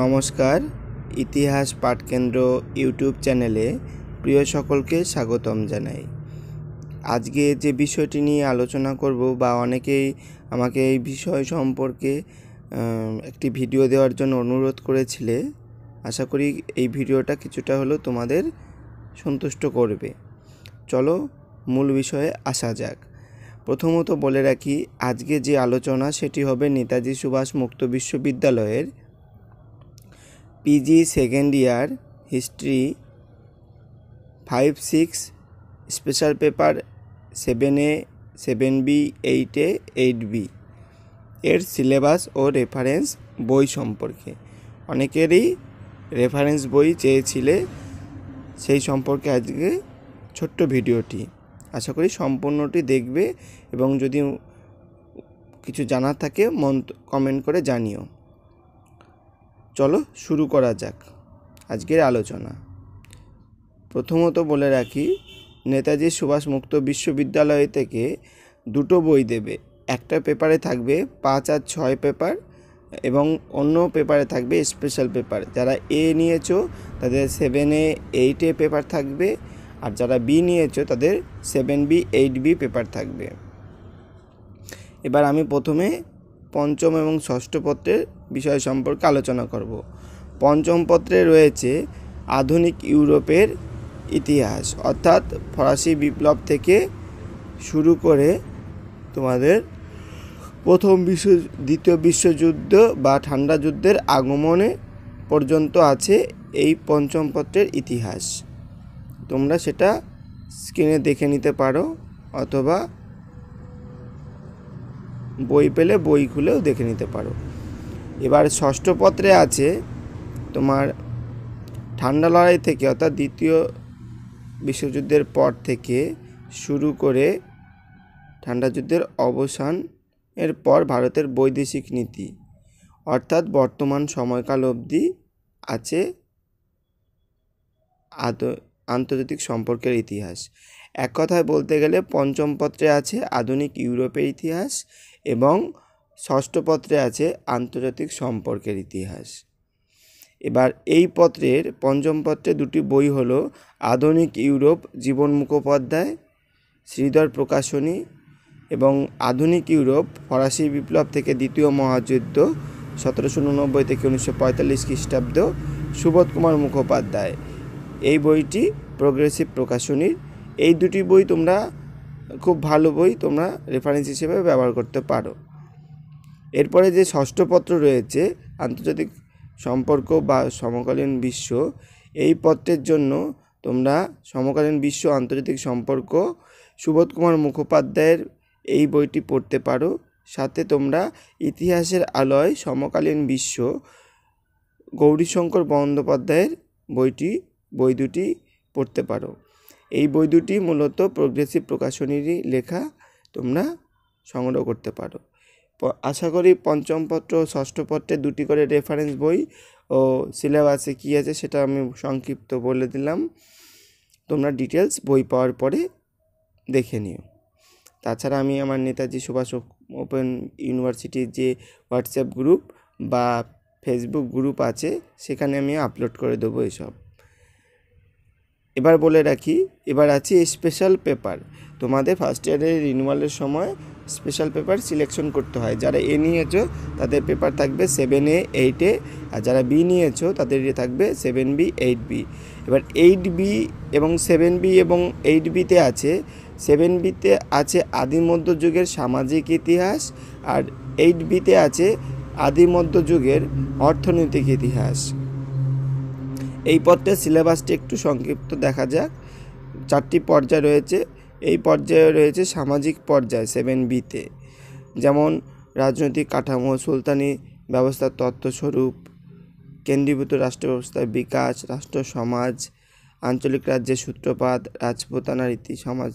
নমস্কার, ইতিহাস পাঠকেন্দ্র ইউটিউব চ্যানেলে প্রিয় সকলকে স্বাগতম জানাই। আজকে যে বিষয়টি নিয়ে আলোচনা করব বা অনেকেই আমাকে এই বিষয় সম্পর্কে একটি ভিডিও দেওয়ার জন্য অনুরোধ করেছিলে, আশা করি এই ভিডিওটা কিছুটা হলেও তোমাদের সন্তুষ্ট করবে। চলো মূল বিষয়ে আসা যাক। প্রথমত বলে রাখি, আজকে যে আলোচনা সেটি হবে নেতাজি সুভাষ মুক্ত বিশ্ববিদ্যালয়ের PG second year history five six special paper seven A seven B, eight A eight B. এর সিলেবাস ও রেফারেন্স বই সম্পর্কে। অনেকেরই রেফারেন্স বই চেয়েছিলে, সেই সম্পর্কে আজকে ছোট্ট ভিডিওটি। আশা করি সম্পূর্ণটি দেখবে এবং যদি কিছু জানার থাকে মন কমেন্ট করে জানিও। চলো শুরু করা যাক আজকের আলোচনা। প্রথমত বলে রাখি, নেতাজি সুভাষ মুক্ত বিশ্ববিদ্যালয় থেকে দুটো বই দেবে। একটা পেপারে থাকবে পাঁচ আর ছয় পেপার এবং অন্য পেপারে থাকবে স্পেশাল পেপার। যারা এ নিয়েছো, তাদের সেভেনে এইটে পেপার থাকবে আর যারা বি নিয়েছো, তাদের seven B eight B paper থাকবে। এবার আমি প্রথমে পঞ্চম এবং ষষ্ঠ পত্রের বিষয় সম্পর্কে আলোচনা করব। পঞ্চম পত্রে রয়েছে আধুনিক ইউরোপের ইতিহাস, অর্থাৎ ফরাসি বিপ্লব থেকে শুরু করে তোমাদের প্রথম বিশ্ব, দ্বিতীয় বিশ্বযুদ্ধ বা ঠান্ডা যুদ্ধের আগমনে পর্যন্ত আছে এই পঞ্চম পত্রের ইতিহাস। তোমরা সেটা স্ক্রিনে দেখে নিতে পারো অথবা বই পেলে বই খুলেও দেখে নিতে পারো। এবার ষষ্ঠ পত্রে আছে তোমার ঠান্ডা লড়াই থেকে অর্থাৎ দ্বিতীয় বিশ্বযুদ্ধের পর থেকে শুরু করে ঠান্ডা যুদ্ধের অবসান এর পর ভারতের বৈদেশিক নীতি অর্থাৎ বর্তমান সময়কাল অবধি আছে আদ- আন্তর্জাতিক সম্পর্কের ইতিহাস। এক কথায় বলতে গেলে পঞ্চম পত্রে আছে আধুনিক ইউরোপের ইতিহাস এবং ষষ্ঠ পত্রে আছে আন্তর্জাতিক সম্পর্কের ইতিহাস। এবার এই পত্রের পঞ্চম পত্রে দুটি বই হলো আধুনিক ইউরোপ জীবন মুখোপাধ্যায়, শ্রীধর প্রকাশনী এবং আধুনিক ইউরোপ ফরাসি বিপ্লব থেকে দ্বিতীয় মহাযুদ্ধ সতেরোশো উননব্বই থেকে উনিশশো পঁয়তাল্লিশ খ্রিস্টাব্দ সুবোধ কুমার মুখোপাধ্যায়। এই বইটি প্রোগ্রেসিভ প্রকাশনীর। এই দুটি বই তোমরা খুব ভালো বই তোমরা রেফারেন্স হিসেবে ব্যবহার করতে পারো। এরপরে যে ষষ্ঠ পত্র রয়েছে, আন্তর্জাতিক সম্পর্ক বা সমকালীন বিশ্ব, এই পত্রের জন্য তোমরা সমকালীন বিশ্ব আন্তর্জাতিক সম্পর্ক, সুবোধ কুমার মুখোপাধ্যায়ের এই বইটি পড়তে পারো। সাথে তোমরা ইতিহাসের আলোয় সমকালীন বিশ্ব, গৌরীশঙ্কর বন্দ্যোপাধ্যায়ের বইটি বই দুটি পড়তে পারো। এই বই দুটি মূলত প্রোগ্রেসিভ প্রকাশনীরই লেখা তোমরা সংগ্রহ করতে পারো। আশা করি পঞ্চম পত্র ষষ্ঠ পত্রে দুটি করে রেফারেন্স বই ও সিলেবাসে কী আছে সেটা আমি সংক্ষিপ্ত বলে দিলাম। তোমরা ডিটেলস বই পাওয়ার পরে দেখে নিও। তাছাড়া আমি আমার নেতাজি সুভাষ ওপেন ইউনিভার্সিটির যে হোয়াটসঅ্যাপ গ্রুপ বা ফেসবুক গ্রুপ আছে, সেখানে আমি আপলোড করে দেবো এসব। এবার বলে রাখি, এবার আছে স্পেশাল পেপার তোমাদের ফার্স্ট ইয়ারের রিনিউয়ালের সময় স্পেশাল পেপার সিলেকশন করতে হয়। যারা এ নিয়েছো, তাদের পেপার থাকবে সেভেন এ এইট এ আর যারা বি নিয়েছো, তাদের ইয়ে থাকবে সেভেন বি এইট বি এবার এইট বি এবং সেভেন বি এবং এইট বিতে আছে সেভেন বিতে আছে আদি মধ্যযুগের সামাজিক ইতিহাস আর এইট বিতে আছে আদি মধ্যযুগের অর্থনৈতিক ইতিহাস। এই পত্রের সিলেবাসটি একটু সংক্ষিপ্ত দেখা যাক। চারটি পর্যায় রয়েছে। এই পর্যায়ে রয়েছে সামাজিক পর্যায় সেভেন বিতে যেমন রাজনৈতিক কাঠামো, সুলতানি ব্যবস্থার তত্ত্বস্বরূপ, কেন্দ্রীভূত রাষ্ট্র ব্যবস্থার বিকাশ, রাষ্ট্র সমাজ, আঞ্চলিক রাজ্যের সূত্রপাত রাজপুতানা রীতি সমাজ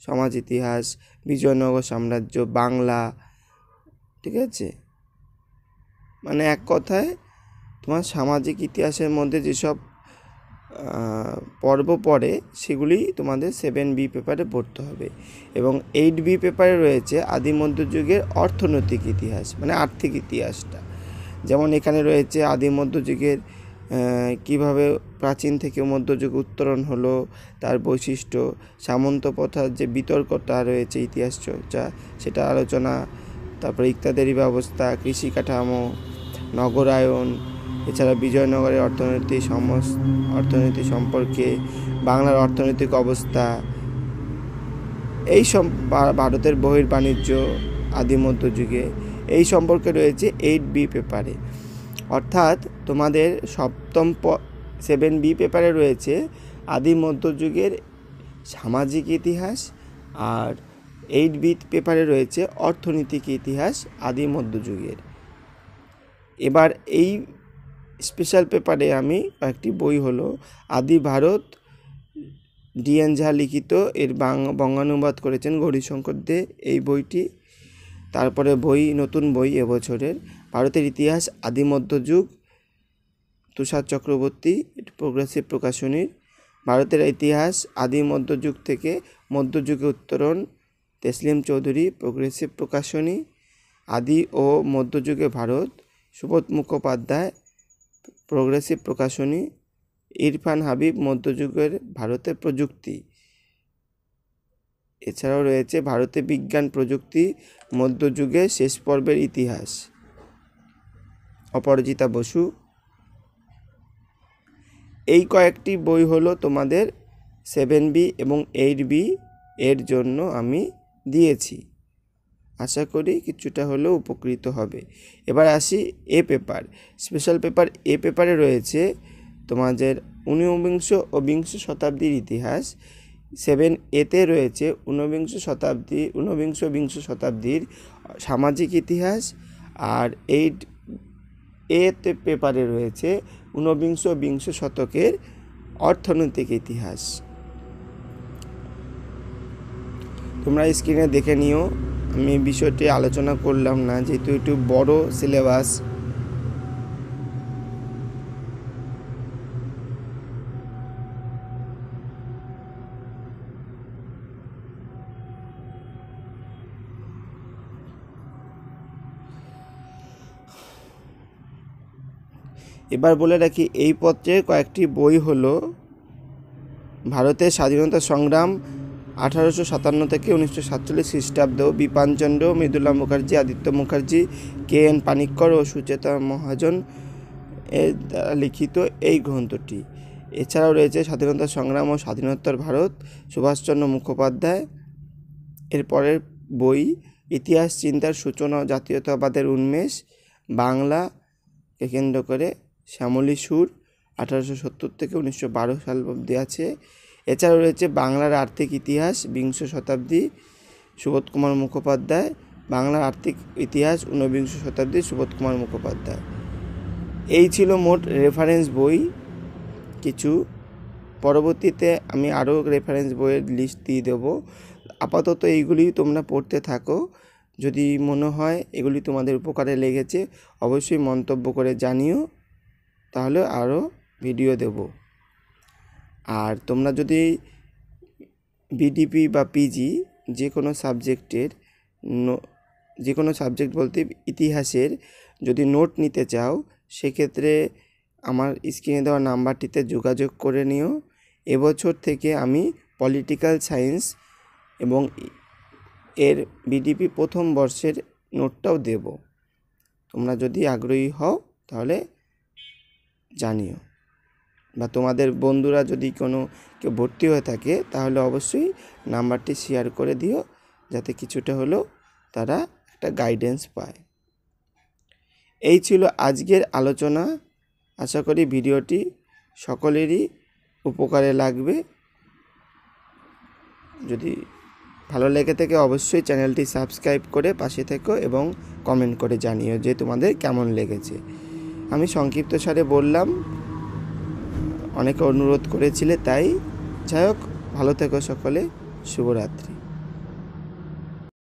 সমাজ ইতিহাস, বিজয়নগর সাম্রাজ্য, বাংলা, ঠিক আছে? মানে এক কথায় তোমার সামাজিক ইতিহাসের মধ্যে যেসব পর্ব পড়ে সেগুলি তোমাদের সেভেন বি পেপারে পড়তে হবে। এবং এইট বি পেপারে রয়েছে আদি মধ্যযুগের অর্থনৈতিক ইতিহাস মানে আর্থিক ইতিহাসটা। যেমন এখানে রয়েছে আদি মধ্যযুগের কীভাবে প্রাচীন থেকে মধ্যযুগ উত্তরণ হলো, তার বৈশিষ্ট্য সামন্ত প্রথার যে বিতর্কটা রয়েছে ইতিহাস চর্চা, সেটা আলোচনা, তারপরে ইত্যাদি ব্যবস্থা, কৃষি কাঠামো, নগরায়ন এছাড়া বিজয়নগরের অর্থনীতি সমস অর্থনীতি সম্পর্কে বাংলার অর্থনৈতিক অবস্থা, এই ভা- ভারতের বহির বাণিজ্য আদি মধ্যযুগে এই সম্পর্কে রয়েছে এইট বি পেপারে। অর্থাৎ তোমাদের সপ্তম প, সেভেন বি পেপারে রয়েছে আদি মধ্যযুগের সামাজিক ইতিহাস আর এইট বি পেপারে রয়েছে অর্থনৈতিক ইতিহাস আদি মধ্যযুগের এবার এই স্পেশাল পেপারে আমি একটি বই হলো আদি ভারত ডিএন ঝা লিখিত, এর বঙ্গানুবাদ করেছেন গৌরীশঙ্কর দে এই বইটি। তারপরে বই, নতুন বই এবছরের, ভারতের ইতিহাস, আদি মধ্যযুগ, তুষার চক্রবর্তী প্রোগ্রেসিভ প্রকাশনীর। ভারতের ইতিহাস, আদি মধ্যযুগ থেকে মধ্যযুগে উত্তরণ, তেসলিম চৌধুরী, প্রোগ্রেসিভ প্রকাশনী, আদি ও মধ্যযুগে ভারত, সুবোধ মুখোপাধ্যায় প্রোগ্রেসিভ প্রকাশনী ইরফান হাবিব, মধ্যযুগের ভারতের প্রযুক্তি। এছাড়াও রয়েছে ভারতে বিজ্ঞান প্রযুক্তি, মধ্যযুগে শেষ পর্বের ইতিহাস। অপরাজিতা বসু। এই কয়েকটি বই হলো তোমাদের সেভেন বি এবং এইট বি এর জন্য আমি দিয়েছি। আশা করি কিছুটা হলেও উপকৃত হবে। এবার আসি A paper. Special paper A পেপারে রয়েছে তোমাদের ঊনবিংশ ও বিংশ শতাব্দীর ইতিহাস। সেভেন এতে রয়েছে ঊনবিংশ শতাব্দী, ঊনবিংশ বিংশ শতাব্দীর সামাজিক ইতিহাস আর এইট এতে পেপারে রয়েছে ঊনবিংশ বিংশ শতকের অর্থনৈতিক ইতিহাস। তোমরা স্ক্রিনে দেখে নিও। আমি বিষয়টি আলোচনা করলাম না, যেহেতু একটু বড় সিলেবাস এবার বলে রাখি, এই পত্রের কয়েকটি বই হলো, ভারতের স্বাধীনতা সংগ্রাম আঠারোশো সাতান্ন থেকে উনিশশো সাতচল্লিশ খ্রিস্টাব্দ বিপানচন্দ্র মৃদুলা মুখার্জি, আদিত্য মুখার্জি, কে এন পানিক্কর ও সুচেতা মহাজন এর দ্বারা লিখিত এই গ্রন্থটি। এছাড়াও রয়েছে স্বাধীনতা সংগ্রাম ও স্বাধীনোত্তর ভারত, সুভাষচন্দ্র মুখোপাধ্যায় এরপরের বই, ইতিহাস, চিন্তার সূচনা জাতীয়তাবাদের উন্মেষ বাংলাকে কেন্দ্র করে শ্যামলী সুর আঠারোশো সত্তর থেকে উনিশশো বারো সাল অবধি আছে। এছাড়াও রয়েছে বাংলার আর্থিক ইতিহাস, বিংশ শতাব্দী সুবোধ কুমার মুখোপাধ্যায়, বাংলার আর্থিক ইতিহাস, ঊনবিংশ শতাব্দী সুবোধ কুমার মুখোপাধ্যায়। এই ছিল মোট রেফারেন্স বই। কিছু পরবর্তীতে আমি আরও রেফারেন্স বইয়ের লিস্ট দিয়ে দেবো। আপাতত এইগুলি তোমরা পড়তে থাকো। যদি মনে হয় এগুলি তোমাদের উপকারে লেগেছে, অবশ্যই মন্তব্য করে জানিও। তাহলে আরও ভিডিও দেব। আর তোমরা যদি বিডিপি বা পিজি যে কোনো সাবজেক্টের যে কোনো সাবজেক্ট বলতে ইতিহাসের যদি নোট নিতে চাও, সেক্ষেত্রে আমার স্ক্রিনে দেওয়া নাম্বারটিতে যোগাযোগ করে নিও। এবছর থেকে আমি পলিটিক্যাল সায়েন্স এবং এর বিডিপি প্রথম বর্ষের নোটটাও দেব। তোমরা যদি আগ্রহী হও, তাহলে জানিও। বা তোমাদের বন্ধুরা যদি কোনো কেউ ভর্তি হয়ে থাকে, তাহলে অবশ্যই নাম্বারটি শেয়ার করে দিও, যাতে কিছুটা হলেও তারা একটা গাইডেন্স পায়। এই ছিল আজকের আলোচনা। আশা করি ভিডিওটি সকলেরই উপকারে লাগবে। যদি ভালো লেগে থাকে, অবশ্যই চ্যানেলটি সাবস্ক্রাইব করে পাশে থেকো এবং কমেন্ট করে জানিও যে তোমাদের কেমন লেগেছে। আমি সংক্ষিপ্ত সারে বললাম অনেকে অনুরোধ করেছিলে তাই যাই হোক ভালো থেকো সকলে শুভরাত্রি।